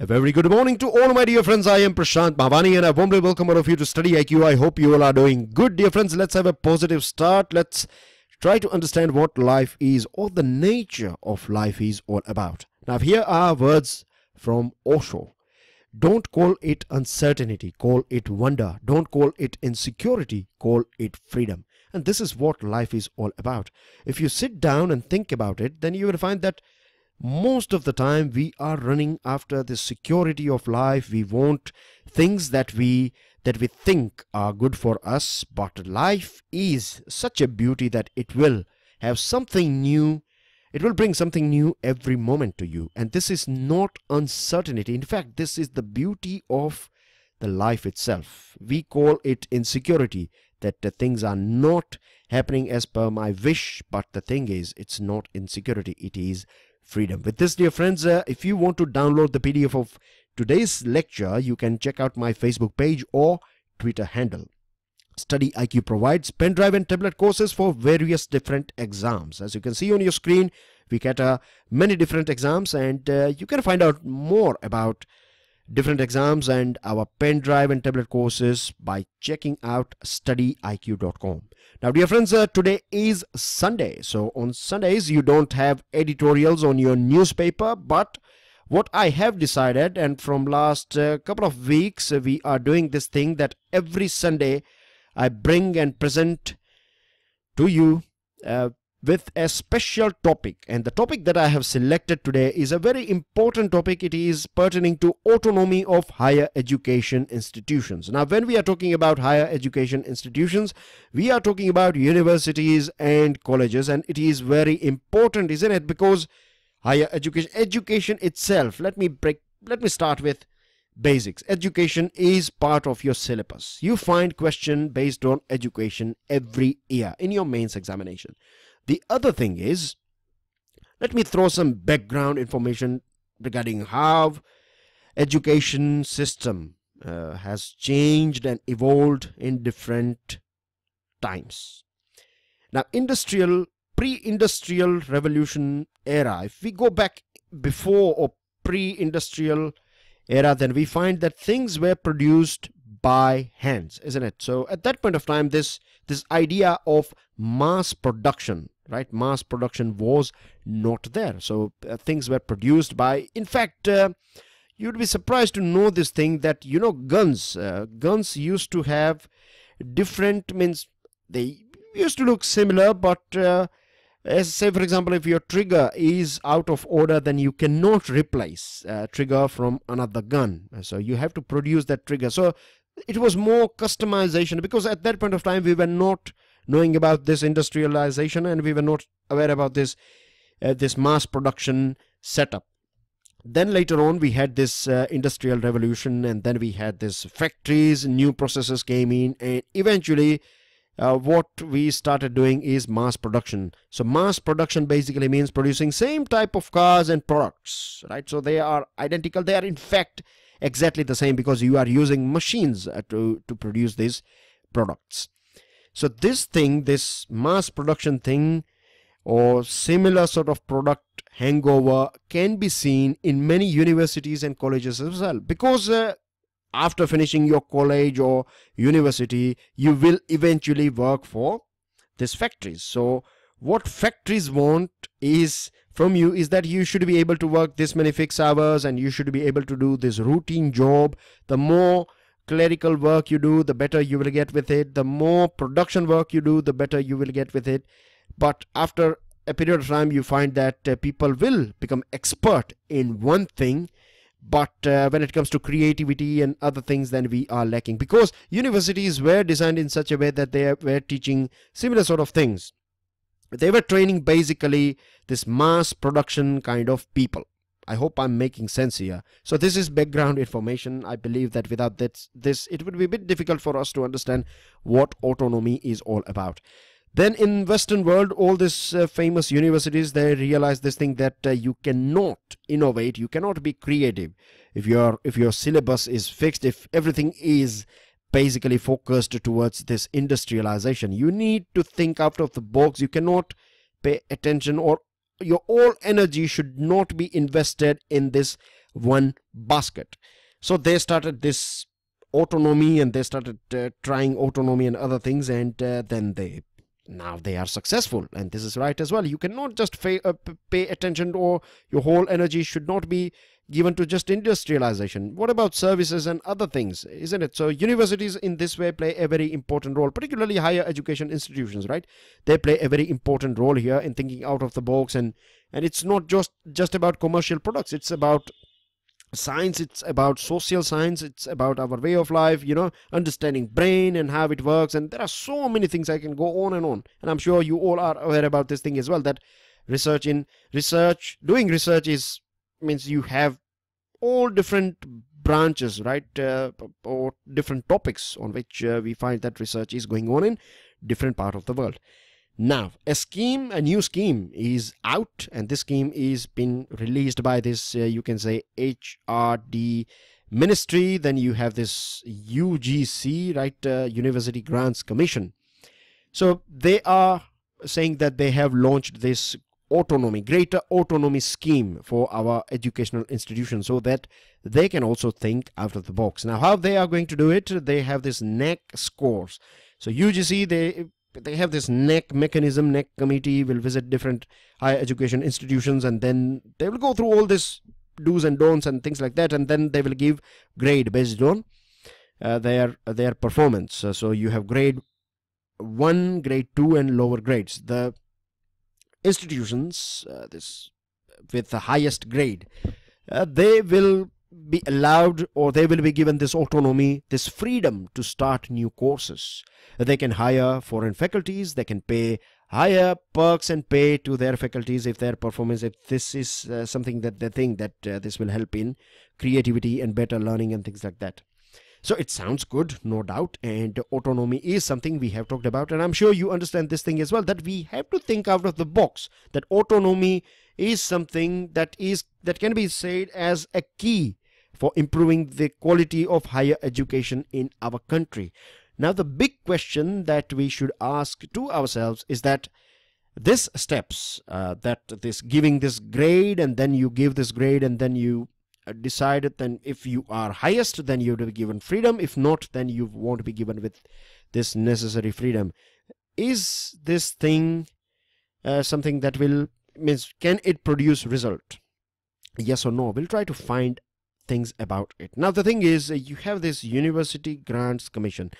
A very good morning to all my dear friends. I am Prashant Bhavani and I warmly welcome all of you to Study IQ. I hope you all are doing good, dear friends. Let's have a positive start. Let's try to understand what life is or the nature of life is all about. Now, here are words from Osho. Don't call it uncertainty, call it wonder. Don't call it insecurity, call it freedom. And this is what life is all about. If you sit down and think about it, then you will find that most of the time we are running after the security of life. We want things that we that we think are good for us but life is such a beauty that it will have something new. It will bring something new every moment to you. And this is not uncertainty. In fact this is the beauty of the life itself. We call it insecurity that the things are not happening as per my wish but the thing is it's not insecurity. It is freedom. With this, dear friends, uh, if you want to download the PDF of today's lecture, you can check out my Facebook page or Twitter handle. Study IQ provides pen drive and tablet courses for various different exams. As you can see on your screen, we cater many different exams and uh, you can find out more about different exams and our pen drive and tablet courses by checking out studyiq.com. Now, dear friends, uh, today is Sunday. So on Sundays, you don't have editorials on your newspaper, but what I have decided, and from last uh, couple of weeks, we are doing this thing that every Sunday I bring and present to you uh, with a special topic. And the topic that I have selected today is a very important topic. It is pertaining to autonomy of higher education institutions. Now when we are talking about higher education institutions we are talking about universities and colleges and it is very important isn't it? Because higher education education itself let me break let me start with basics. Education is part of your syllabus. You find question based on education every year in your mains examination the other thing is, let me throw some background information regarding how education system uh, has changed and evolved in different times. Now, industrial, pre-industrial revolution era, if we go back before or pre-industrial era, then we find that things were produced by hands, isn't it? So at that point of time, this this idea of mass production right? Mass production was not there. So uh, things were produced by in fact uh, you'd be surprised to know this thing that you know guns uh, guns used to have different means they used to look similar but uh, as say for example if your trigger is out of order then you cannot replace a trigger from another gun. So you have to produce that trigger. So it was more customization because at that point of time we were not knowing about this industrialization and we were not aware about this uh, this mass production setup. Then later on we had this uh, industrial revolution and then we had this factories new processes came in and eventually uh, what we started doing is mass production. So mass production basically means producing same type of cars and products right? So they are identical. They are in fact exactly the same because you are using machines uh, to to produce these products so this thing, this mass production thing or similar sort of product hangover can be seen in many universities and colleges as well. Because uh, after finishing your college or university you will eventually work for these factories so what factories want is from you is that you should be able to work this many fixed hours and you should be able to do this routine job. The more clerical work you do, the better you will get with it. The more production work you do, the better you will get with it. But after a period of time, you find that uh, people will become expert in one thing. But uh, when it comes to creativity and other things, then we are lacking because universities were designed in such a way that they were teaching similar sort of things. They were training basically this mass production kind of people I hope I'm making sense here. So this is background information. I believe that without this, this it would be a bit difficult for us to understand what autonomy is all about. Then in Western world, all these uh, famous universities, they realize this thing that uh, you cannot innovate, you cannot be creative if your if your syllabus is fixed, if everything is basically focused towards this industrialization. You need to think out of the box. You cannot pay attention or your all energy should not be invested in this one basket. So they started this autonomy and they started uh, trying autonomy and other things and uh, then they now they are successful and this is right as well. You cannot just pay, uh, pay attention or your whole energy should not be given to just industrialization. What about services and other things isn't it? So universities in this way play a very important role particularly higher education institutions right? They play a very important role here in thinking out of the box and and it's not just just about commercial products. It's about science it's about social science it's about our way of life you know understanding brain and how it works and there are so many things i can go on and on. And i'm sure you all are aware about this thing as well that research in research doing research is means you have all different branches right uh, or different topics on which uh, we find that research is going on in different part of the world now, a scheme, a new scheme is out, and this scheme is been released by this, uh, you can say, HRD ministry. Then you have this UGC, right, uh, University Grants Commission. So they are saying that they have launched this autonomy, greater autonomy scheme for our educational institutions so that they can also think out of the box. Now, how they are going to do it, they have this NAAC scores. So UGC, they they have this NAAC mechanism NAAC committee will visit different higher education institutions and then they will go through all this do's and don'ts and things like that and then they will give grade based on uh, their their performance. Uh, so you have grade 1 grade 2 and lower grades. The institutions uh, this with the highest grade uh, they will be allowed or they will be given this autonomy, this freedom to start new courses. They can hire foreign faculties, they can pay higher perks and pay to their faculties if their performance, if this is uh, something that they think that uh, this will help in creativity and better learning and things like that. So it sounds good, no doubt, and autonomy is something we have talked about, and I'm sure you understand this thing as well, that we have to think out of the box, that autonomy is something that is that can be said as a key for improving the quality of higher education in our country. Now, the big question that we should ask to ourselves is that this steps uh, that this giving this grade and then you give this grade and then you uh, decide then if you are highest then you will be given freedom. If not then you won't be given with this necessary freedom. Is this thing uh, something that will means can it produce result? Yes or no? We'll try to find things about it. Now, the thing is, uh, you have this University Grants Commission.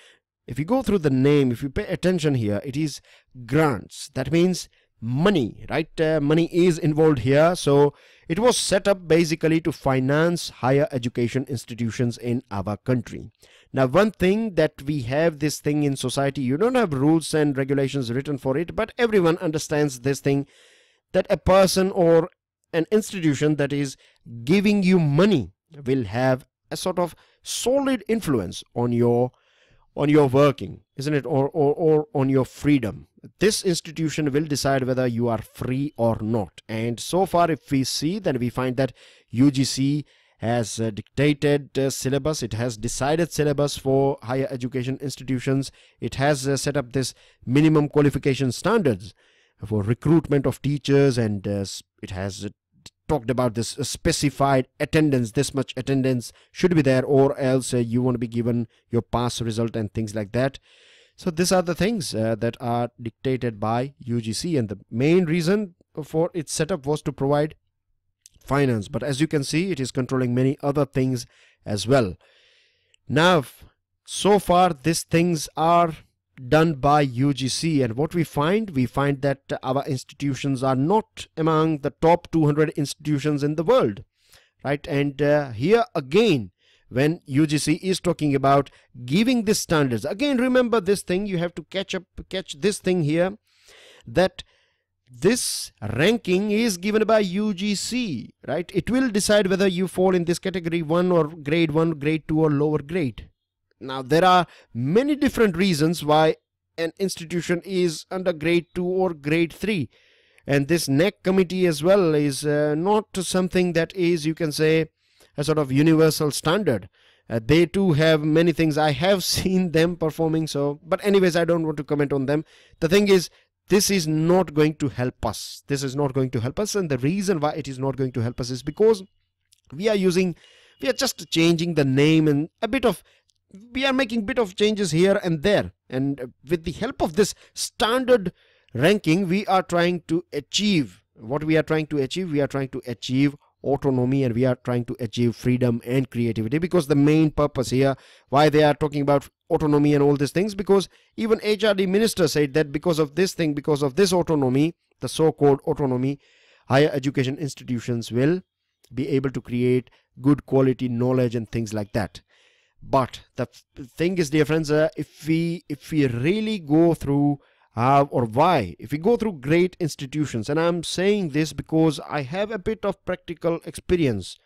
If you go through the name, if you pay attention here, it is grants. That means money, right? Uh, money is involved here. So it was set up basically to finance higher education institutions in our country. Now, one thing that we have this thing in society, you don't have rules and regulations written for it, but everyone understands this thing that a person or an institution that is giving you money will have a sort of solid influence on your on your working isn't it? Or, or or on your freedom. This institution will decide whether you are free or not. And so far if we see then we find that UGC has uh, dictated uh, syllabus. It has decided syllabus for higher education institutions. It has uh, set up this minimum qualification standards for recruitment of teachers and uh, it has talked about this specified attendance this much attendance should be there or else uh, you want to be given your pass result and things like that. So these are the things uh, that are dictated by UGC and the main reason for its setup was to provide finance. But as you can see it is controlling many other things as well. Now so far these things are done by UGC and what we find we find that our institutions are not among the top 200 institutions in the world right? And uh, here again when UGC is talking about giving the standards again remember this thing you have to catch up catch this thing here that this ranking is given by UGC right? It will decide whether you fall in this category 1 or grade 1 grade 2 or lower grade now, there are many different reasons why an institution is under grade 2 or grade 3. And this NEC committee as well is uh, not something that is, you can say, a sort of universal standard. Uh, they too have many things. I have seen them performing so, but anyways, I don't want to comment on them. The thing is, this is not going to help us. This is not going to help us. And the reason why it is not going to help us is because we are using we are just changing the name and a bit of we are making bit of changes here and there. And with the help of this standard ranking we are trying to achieve what we are trying to achieve we are trying to achieve autonomy and we are trying to achieve freedom and creativity because the main purpose here why they are talking about autonomy and all these things because even HRD minister said that because of this thing because of this autonomy the so-called autonomy higher education institutions will be able to create good quality knowledge and things like that but the thing is dear friends uh, if we if we really go through how or why if we go through great institutions and i'm saying this because i have a bit of practical experience.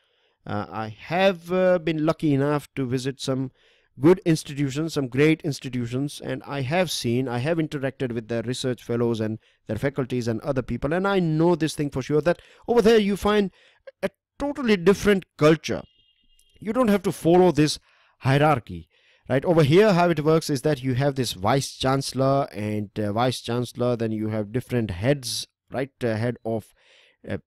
Uh, i have uh, been lucky enough to visit some good institutions some great institutions and i have seen i have interacted with their research fellows and their faculties and other people and i know this thing for sure that over there you find a totally different culture. You don't have to follow this hierarchy right? Over here how it works is that you have this vice chancellor and uh, vice chancellor then you have different heads right? Uh, head of uh,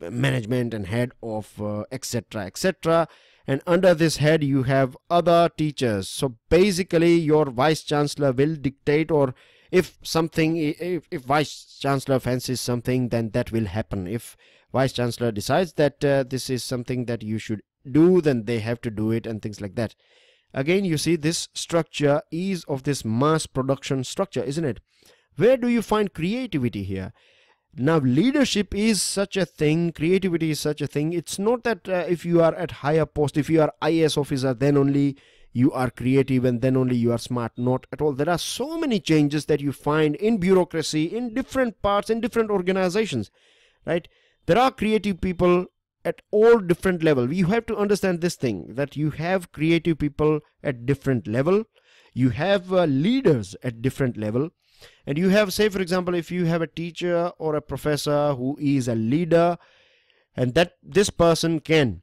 management and head of etc uh, etc and under this head you have other teachers. So basically your vice chancellor will dictate or if something if, if vice chancellor fancies something then that will happen. If vice chancellor decides that uh, this is something that you should do then they have to do it and things like that Again, you see this structure is of this mass production structure, isn't it? Where do you find creativity here? Now, leadership is such a thing, creativity is such a thing. It's not that uh, if you are at higher post, if you are IS officer, then only you are creative and then only you are smart. Not at all. There are so many changes that you find in bureaucracy, in different parts, in different organizations, right? There are creative people at all different level. You have to understand this thing that you have creative people at different level you have uh, leaders at different level and you have say for example if you have a teacher or a professor who is a leader and that this person can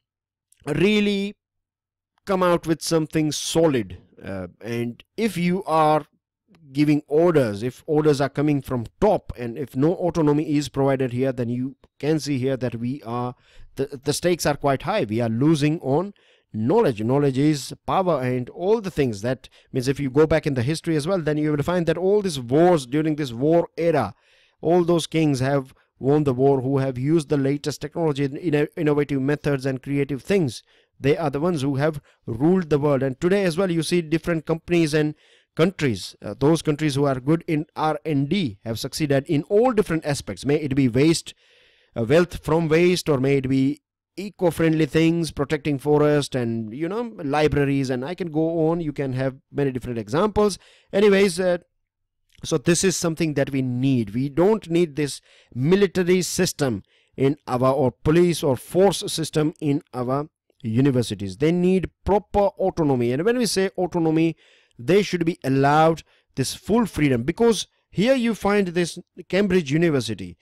really come out with something solid uh, and if you are giving orders if orders are coming from top and if no autonomy is provided here then you can see here that we are the, the stakes are quite high. We are losing on knowledge. Knowledge is power and all the things that means if you go back in the history as well then you will find that all these wars during this war era all those kings have won the war who have used the latest technology innovative methods and creative things. They are the ones who have ruled the world. And today as well you see different companies and countries uh, those countries who are good in r&d have succeeded in all different aspects. May it be waste wealth from waste or may it be eco-friendly things protecting forest and you know libraries and i can go on. You can have many different examples. Anyways uh, so this is something that we need. We don't need this military system in our or police or force system in our universities. They need proper autonomy. And when we say autonomy they should be allowed this full freedom because here you find this cambridge university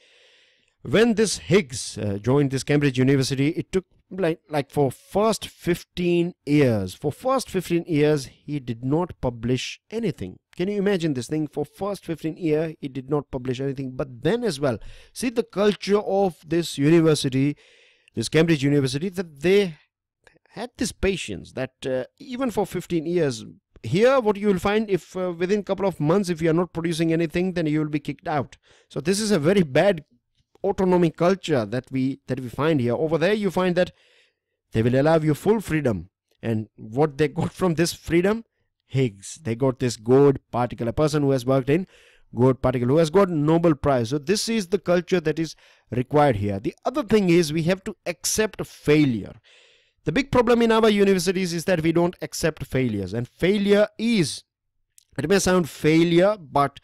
when this Higgs uh, joined this Cambridge University, it took like like for first 15 years. For first 15 years, he did not publish anything. Can you imagine this thing? For first 15 year, he did not publish anything. But then as well, see the culture of this university, this Cambridge University, that they had this patience that uh, even for 15 years, here what you will find if uh, within a couple of months if you are not producing anything then you will be kicked out so this is a very bad autonomy culture that we that we find here. Over there you find that they will allow you full freedom. And what they got from this freedom? Higgs. They got this God particle a person who has worked in God particle who has got nobel prize. So this is the culture that is required here. The other thing is we have to accept failure. The big problem in our universities is that we don't accept failures. And failure is it may sound failure but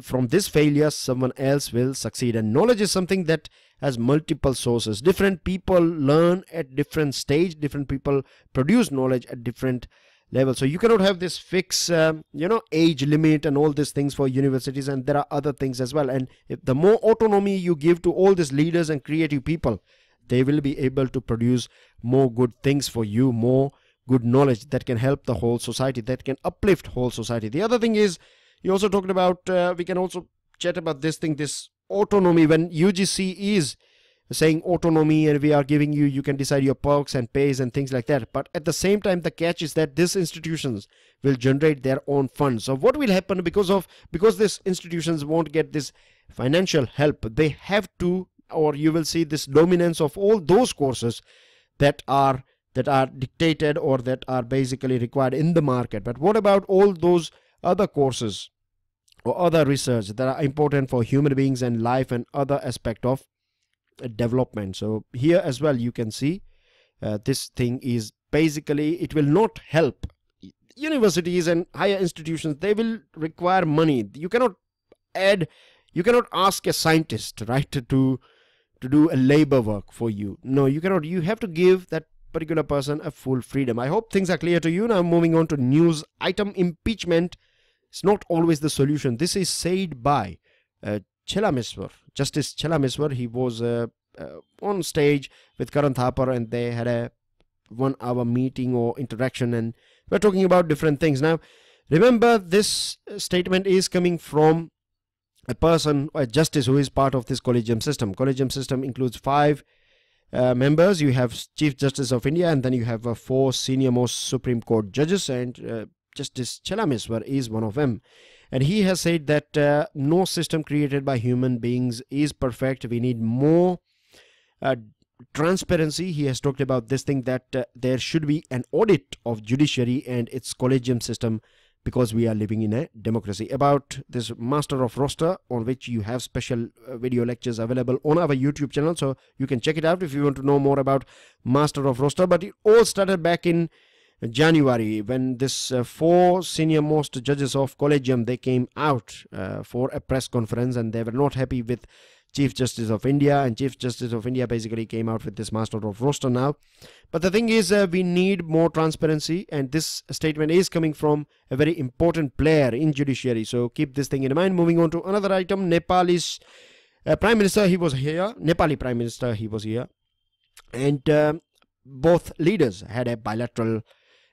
from this failure someone else will succeed. And knowledge is something that has multiple sources. Different people learn at different stage. Different people produce knowledge at different level. So you cannot have this fixed um, you know age limit and all these things for universities. And there are other things as well. And if the more autonomy you give to all these leaders and creative people they will be able to produce more good things for you more good knowledge that can help the whole society that can uplift whole society. The other thing is you also talked about, uh, we can also chat about this thing, this autonomy. When UGC is saying autonomy and we are giving you you can decide your perks and pays and things like that but at the same time the catch is that these institutions will generate their own funds. So what will happen because of because these institutions won't get this financial help they have to or you will see this dominance of all those courses that are that are dictated or that are basically required in the market. But what about all those other courses or other research that are important for human beings and life and other aspect of development. So here as well you can see uh, this thing is basically it will not help. Universities and higher institutions they will require money. You cannot add you cannot ask a scientist right to to do a labor work for you. No you cannot you have to give that particular person a full freedom. I hope things are clear to you. Now moving on to news item impeachment it's not always the solution this is said by uh, Chelameswar, Justice Chelameswar, he was uh, uh, on stage with Karan Thapar and they had a one hour meeting or interaction and we're talking about different things. Now, remember this statement is coming from a person, a justice who is part of this collegium system. Collegium system includes five uh, members. You have Chief Justice of India and then you have uh, four senior most Supreme Court judges and uh, Justice Chelameswar is one of them. And he has said that uh, no system created by human beings is perfect. We need more uh, transparency. He has talked about this thing that uh, there should be an audit of judiciary and its collegium system because we are living in a democracy. About this master of roster on which you have special uh, video lectures available on our youtube channel. So you can check it out if you want to know more about master of roster. But it all started back in January when this uh, four senior most judges of collegium they came out uh, for a press conference and they were not happy with Chief Justice of India and Chief Justice of India basically came out with this master of roster now. But the thing is uh, we need more transparency and this statement is coming from a very important player in judiciary. So keep this thing in mind. Moving on to another item Nepalese uh, Prime Minister he was here Nepali Prime Minister he was here. And uh, both leaders had a bilateral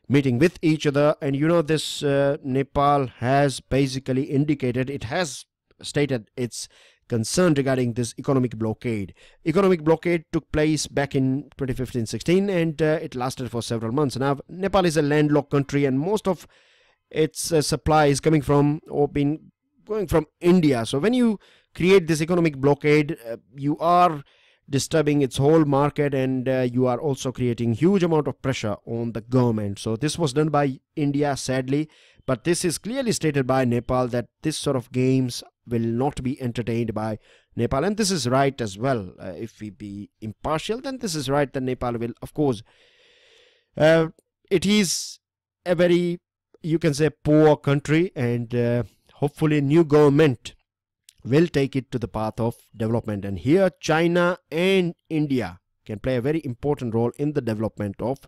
meeting with each other. And you know this uh, Nepal has basically indicated it has stated its concern regarding this economic blockade. Economic blockade took place back in 2015-16 and uh, it lasted for several months. Now Nepal is a landlocked country and most of its uh, supply is coming from or been going from India. So when you create this economic blockade uh, you are disturbing its whole market and uh, you are also creating huge amount of pressure on the government. So this was done by india sadly but this is clearly stated by nepal that this sort of games will not be entertained by nepal. And this is right as well. Uh, if we be impartial then this is right that nepal will of course uh, it is a very you can say poor country and uh, hopefully new government will take it to the path of development. And here, China and India can play a very important role in the development of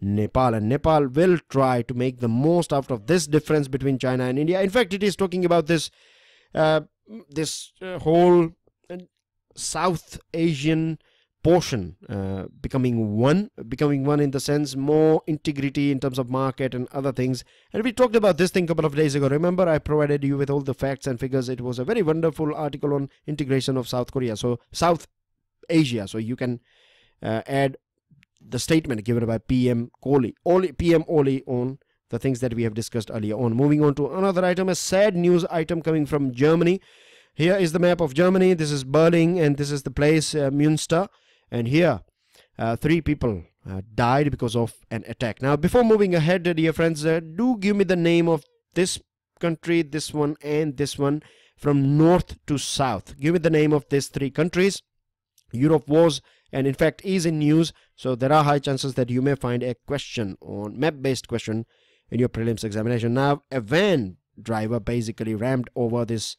Nepal. And Nepal will try to make the most out of this difference between China and India. In fact, it is talking about this uh, this uh, whole uh, South Asian portion uh, becoming one becoming one in the sense more integrity in terms of market and other things. And we talked about this thing a couple of days ago. Remember i provided you with all the facts and figures. It was a very wonderful article on integration of south korea. So south asia. So you can uh, add the statement given by pm Oli pm Oli on the things that we have discussed earlier on. Moving on to another item a sad news item coming from germany. Here is the map of germany. This is berlin and this is the place uh, münster and here uh, three people uh, died because of an attack. Now before moving ahead dear friends uh, do give me the name of this country this one and this one from north to south. Give me the name of these three countries. Europe was and in fact is in news so there are high chances that you may find a question on map based question in your prelims examination. Now a van driver basically rammed over this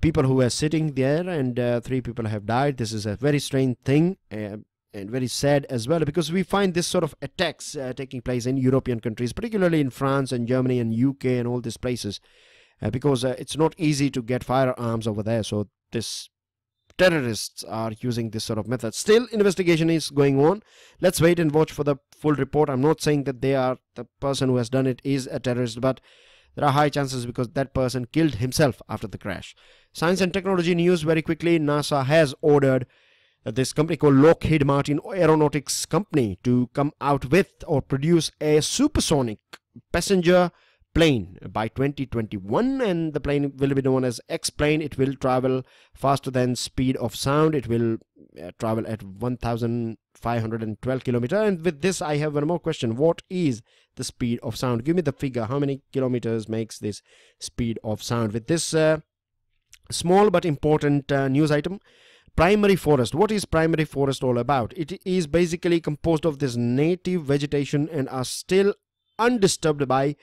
people who were sitting there and uh, three people have died. This is a very strange thing uh, and very sad as well because we find this sort of attacks uh, taking place in European countries particularly in France and Germany and UK and all these places uh, because uh, it's not easy to get firearms over there. So this terrorists are using this sort of method. Still investigation is going on. Let's wait and watch for the full report. I'm not saying that they are the person who has done it is a terrorist but there are high chances because that person killed himself after the crash. Science and technology news very quickly. NASA has ordered this company called Lockheed Martin Aeronautics Company to come out with or produce a supersonic passenger plane. By 2021 and the plane will be known as X-plane it will travel faster than speed of sound. It will uh, travel at 1512 kilometer and with this I have one more question. What is the speed of sound? Give me the figure. How many kilometers makes this speed of sound? With this uh, small but important uh, news item primary forest. What is primary forest all about? It is basically composed of this native vegetation and are still undisturbed by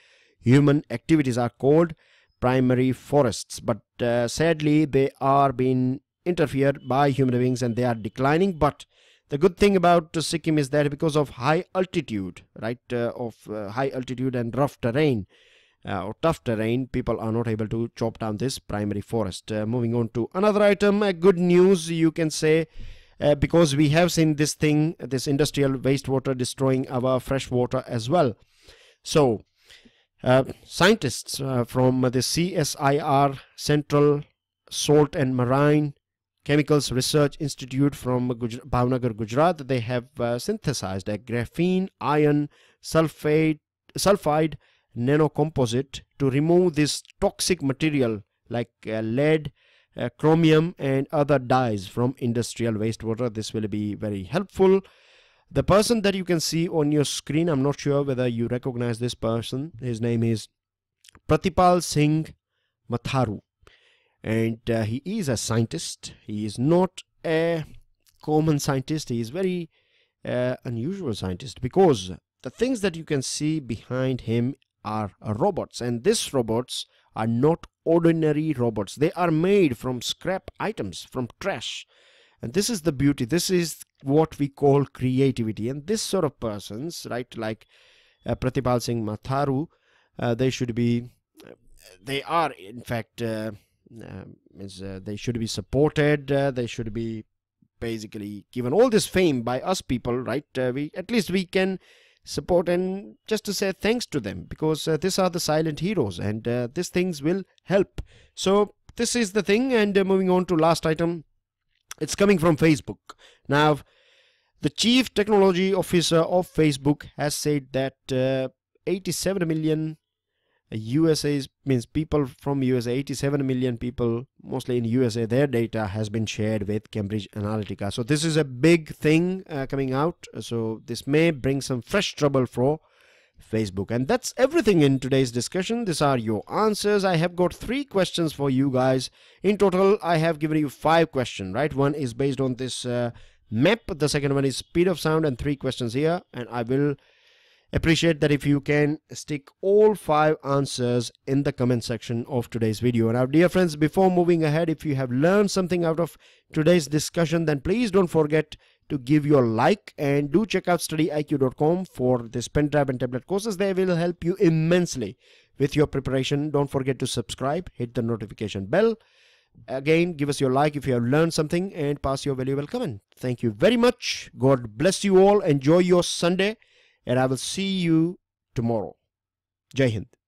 human activities are called primary forests but uh, sadly they are being interfered by human beings and they are declining. But the good thing about uh, Sikkim is that because of high altitude right uh, of uh, high altitude and rough terrain uh, or tough terrain people are not able to chop down this primary forest. Uh, moving on to another item a good news you can say because we have seen this thing this industrial wastewater destroying our fresh water as well. So uh, scientists uh, from the CSIR Central Salt and Marine Chemicals Research Institute from Guj Bhavnagar, Gujarat, they have uh, synthesized a graphene iron sulfate, sulfide nanocomposite to remove this toxic material like uh, lead, uh, chromium and other dyes from industrial wastewater. This will be very helpful the person that you can see on your screen, I'm not sure whether you recognize this person. His name is Pratipal Singh Matharu. And uh, he is a scientist. He is not a common scientist. He is very uh, unusual scientist because the things that you can see behind him are robots. And these robots are not ordinary robots. They are made from scrap items, from trash and this is the beauty. This is what we call creativity. And this sort of persons right like uh, Pratipal Singh Matharu uh, they should be uh, they are in fact uh, uh means, uh, they should be supported. Uh, they should be basically given all this fame by us people right? We at least we can support and just to say thanks to them because these are the silent heroes and these things will help. So this is the thing and moving on to last item it's coming from Facebook. Now, the chief technology officer of Facebook has said that uh, 87 million USA means people from USA, 87 million people, mostly in USA, their data has been shared with Cambridge Analytica. So this is a big thing uh, coming out. So this may bring some fresh trouble for Facebook. And that's everything in today's discussion. These are your answers. I have got three questions for you guys. In total, I have given you five questions, right? One is based on this uh, map. The second one is speed of sound and three questions here. And I will appreciate that if you can stick all five answers in the comment section of today's video our dear friends before moving ahead if you have learned something out of today's discussion then please don't forget to give your like and do check out studyiq.com for this pen drive and tablet courses. They will help you immensely with your preparation. Don't forget to subscribe hit the notification bell. Again give us your like if you have learned something and pass your valuable comment. Thank you very much. God bless you all. Enjoy your sunday and i will see you tomorrow. Jai hind